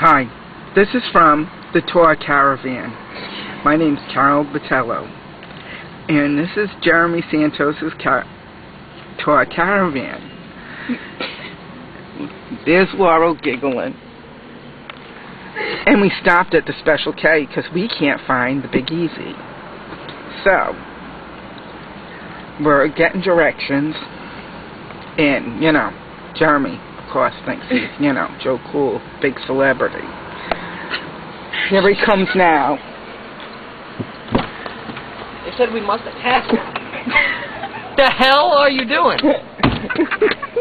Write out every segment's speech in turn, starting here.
Hi, this is from the Tour Caravan. My name's Carol Botello, and this is Jeremy Santos's car Tour Caravan. There's Laurel giggling. And we stopped at the Special K because we can't find the Big Easy. So, we're getting directions, and, you know, Jeremy, course, thinks he's, you know, Joe Cool, big celebrity. Here he comes now. They said we must attack him. the hell are you doing?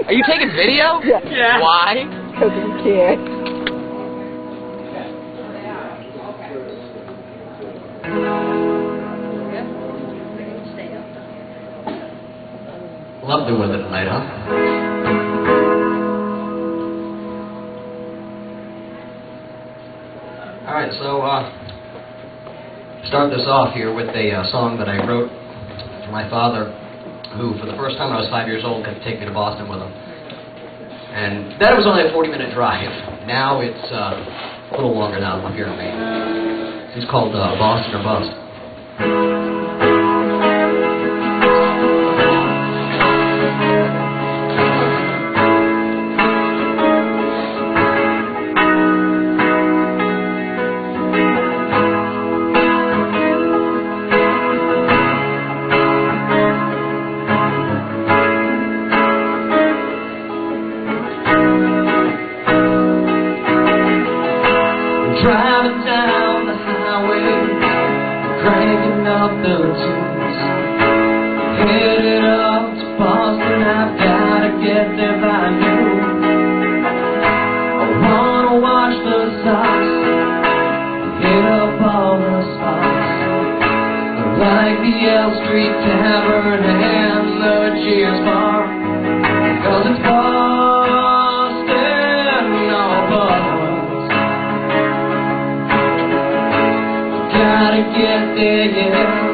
Are you taking video? Yeah. Yeah. Why? Because we can't. Love doing it tonight, huh? All right, so uh, start this off here with a uh, song that I wrote for my father, who, for the first time I was five years old, got to take me to Boston with him. And then it was only a 40-minute drive. Now it's uh, a little longer now up here in Maine. It's called uh, Boston or Bust. Cranking up the tunes. Headed up to Boston, I've gotta get there by noon. I wanna watch the Sox, hit up all the spots. Like the L Street Tavern and the Cheers Bar, cause it's Boston, get there, yeah.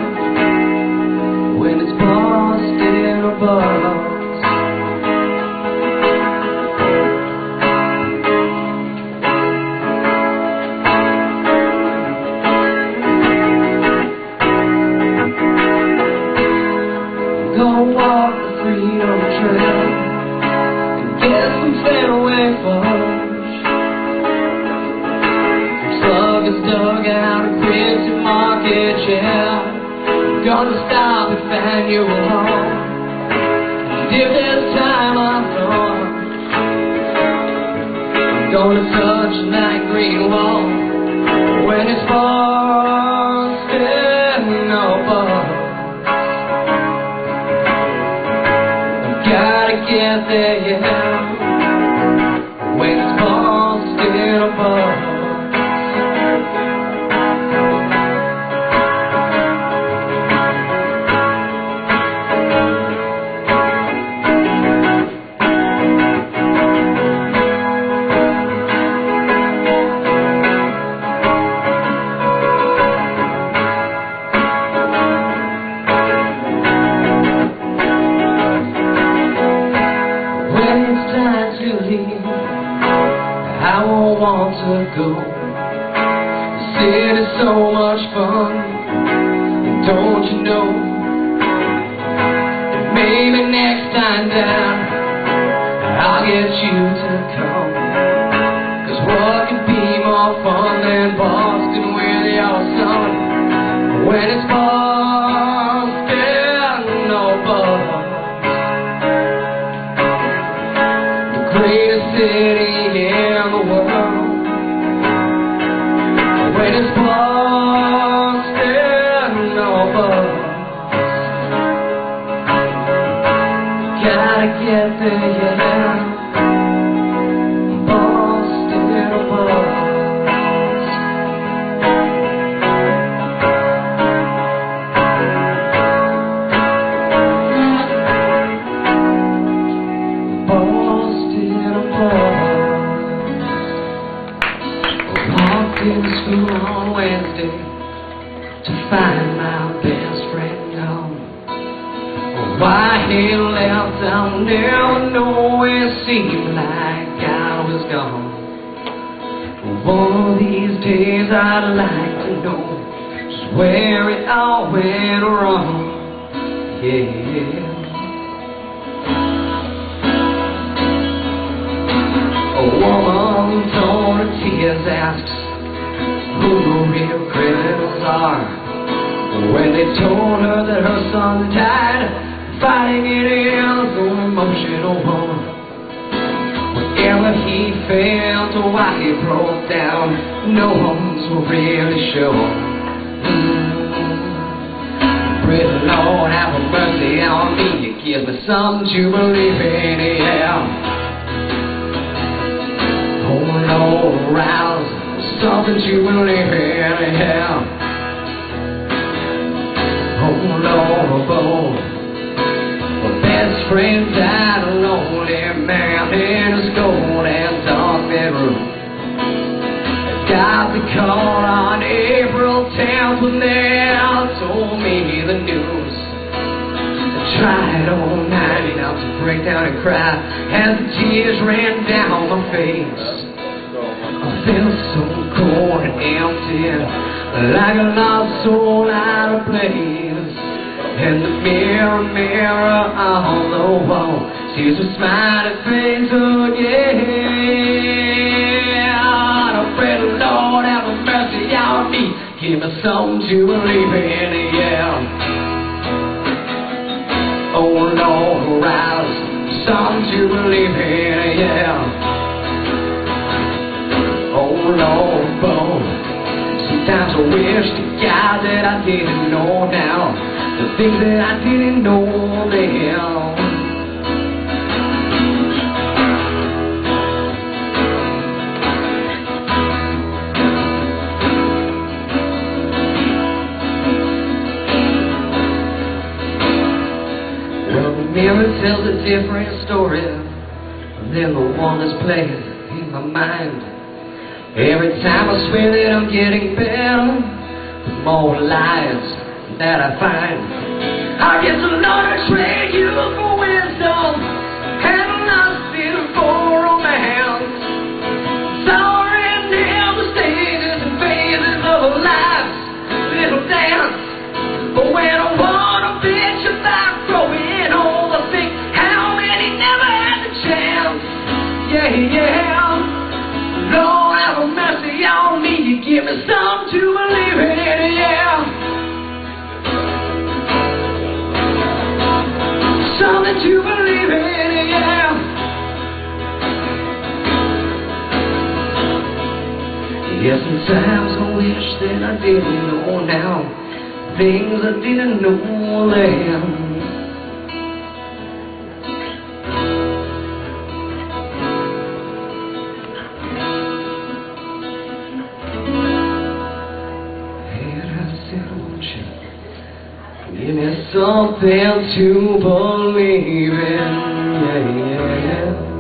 When it's Boston or bust. Go walk the Freedom Trail and get some Fenway fudge. Gonna stop at Faneuil Hall. And if there's time, I'm gone. I'm gonna touch that green wall when it's no bus. I've gotta get there, yeah. I won't want to go. The city's so much fun, don't you know? Maybe next time down, I'll get you to come. Cause what could be more fun than Boston in school on Wednesday to find my Left, I'll never know. It seemed like I was gone. One of these days I'd like to know just where it all went wrong. Yeah. A woman torn her tears asks who the real criminals are. When they told her that her son died, fighting it in an emotional home. Whenever he felt or why he broke down, no one's really sure. Pray the Lord have mercy on me, it gives me something to believe in, yeah. Oh Lord, rouse something to believe in, yeah. Oh Lord, above. Friend died a lonely man in a cold and dark bedroom. Got the call on April 10th when they all told me the news. I tried all night not to break down and cry as the tears ran down my face. I felt so cold and empty, like a lost soul out of place. And the mirror, mirror on the wall sees a smiling face again. I pray the Lord have mercy on me, give me something to believe in, yeah. Oh Lord, rise, something to believe in, yeah. Oh Lord. Sometimes I wish to God that I didn't know now the things that I didn't know then. Well, the mirror tells a different story than the one that's playing in my mind. Every time I swear that I'm getting better, the more lies that I find. I guess the Lord I trade you for wisdom and nothing for romance. Sorry, stages and phases of a life's little dance. But when I wanna bitch about growing old, I think how many never had the chance. Yeah, yeah. Something to believe in, yeah. Yes, sometimes I wish that I didn't know now things I didn't know then. And I said, you give me something to believe in? Yeah, yeah, yeah.